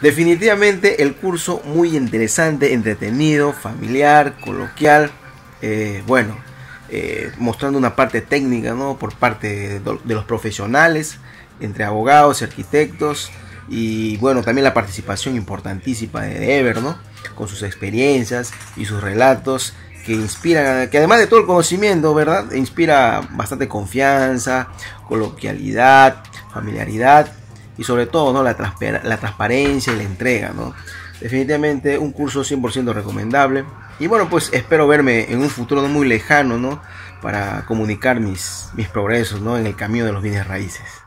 Definitivamente el curso muy interesante, entretenido, familiar, coloquial, eh, bueno, eh, mostrando una parte técnica ¿no? por parte de los profesionales, entre abogados y arquitectos, y bueno, también la participación importantísima de Ever, con sus experiencias y sus relatos que inspiran, que además de todo el conocimiento, ¿verdad? Inspira bastante confianza, coloquialidad, familiaridad y sobre todo, ¿no? La, la transparencia y la entrega, ¿no? Definitivamente un curso 100% recomendable. Y bueno, pues espero verme en un futuro no muy lejano, ¿no? Para comunicar mis, mis progresos, ¿no? En el camino de los bienes raíces.